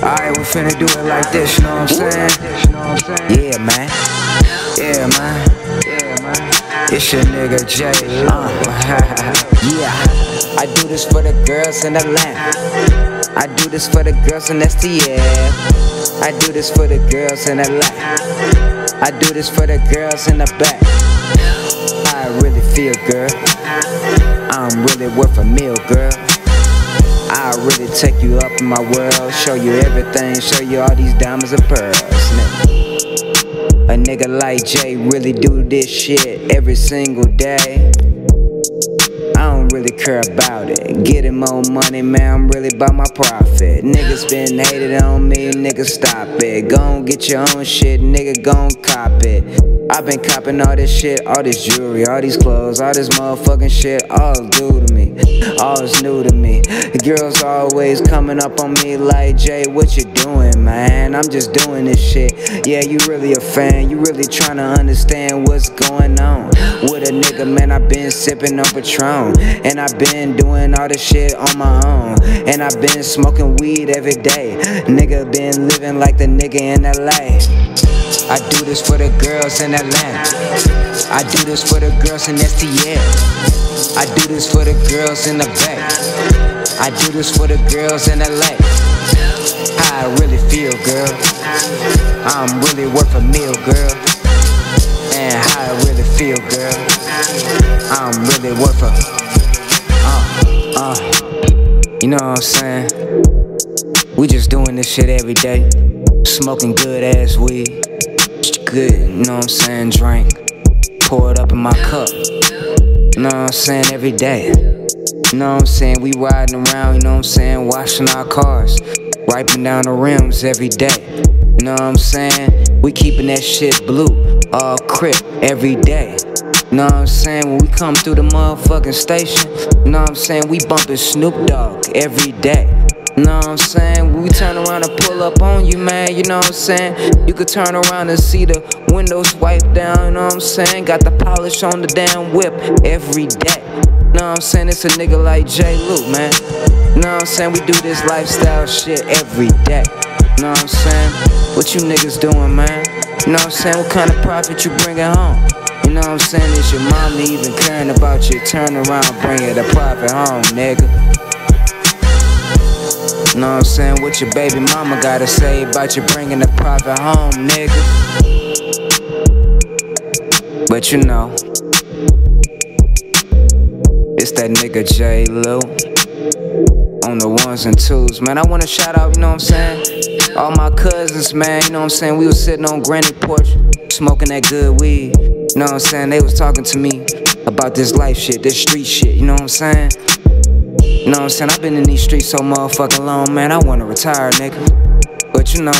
Alright, we finna do it like this, you know what I'm saying? Yeah, man. Yeah, man. It's your nigga Jay. Uh, yeah. I do this for the girls in Atlanta. I do this for the girls in STL. I do this for the girls in Atlanta. I do this for the girls in the back. I really feel, girl. I'm really worth a meal, girl. I'll really take you up in my world, show you everything, show you all these diamonds and pearls. A nigga like Jay really do this shit every single day. I don't really care about it. Getting more money, man, I'm really about my profit. Niggas been hated on me, nigga, stop it. Gon' get your own shit, nigga, gon' cop it. I been copping all this shit, all this jewelry, all these clothes, all this motherfucking shit, all due to me. All is new to me. The girls always coming up on me like, Jay, what you doing, man? I'm just doing this shit. Yeah, you really a fan, you really trying to understand what's going on. With a nigga, man, I've been sipping on Patron. And I've been doing all this shit on my own. And I've been smoking weed every day. Nigga been living like the nigga in LA. I do this for the girls in Atlanta. I do this for the girls in STL. I do this for the girls in the back. I do this for the girls in LA. How I really feel, girl. I'm really worth a meal, girl. And how I really feel, girl. I'm really worth a. Uh, uh. You know what I'm saying? We just doing this shit every day. Smoking good ass weed. Good, know what I'm saying? Drink. Pour it up in my cup. Know what I'm saying? Every day. Know what I'm saying? We riding around, you know what I'm saying? Washing our cars, wiping down the rims every day. You know what I'm saying? We keeping that shit blue, all crip every day. Know what I'm saying? When we come through the motherfucking station, know what I'm saying? We bumping Snoop Dogg every day. Know what I'm saying? We turn around and pull up on you, man, you know what I'm saying? You could turn around and see the windows wiped down, you know what I'm saying? Got the polish on the damn whip every day. Know what I'm saying? It's a nigga like Jaylou, man. Know what I'm saying? We do this lifestyle shit every day. Know what I'm saying? What you niggas doing, man? You know what I'm saying? What kind of profit you bringing home? You know what I'm saying? Is your mommy even caring about you? Turn around, bring it a profit home, nigga. Know what I'm saying? What your baby mama gotta say about you bringing the profit home, nigga? But you know, it's that nigga Jaylou on the ones and twos. Man, I wanna shout out, you know what I'm saying? All my cousins, man, you know what I'm saying? We was sitting on granny porch, smoking that good weed. You know what I'm saying? They was talking to me about this life shit, this street shit, you know what I'm saying? Know what I'm saying? I've been in these streets so motherfucking long, man. I wanna retire, nigga. But you know,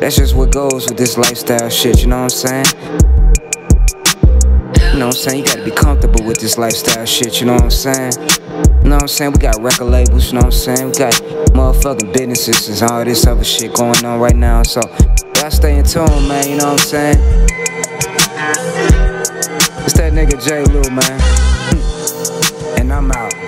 that's just what goes with this lifestyle shit, you know what I'm saying? You know what I'm saying? You gotta be comfortable with this lifestyle shit, you know what I'm saying? You know what I'm saying? We got record labels, you know what I'm saying? We got motherfucking businesses and all this other shit going on right now, so y'all stay in tune, man, you know what I'm saying? It's that nigga Jaylou, man. and I'm out.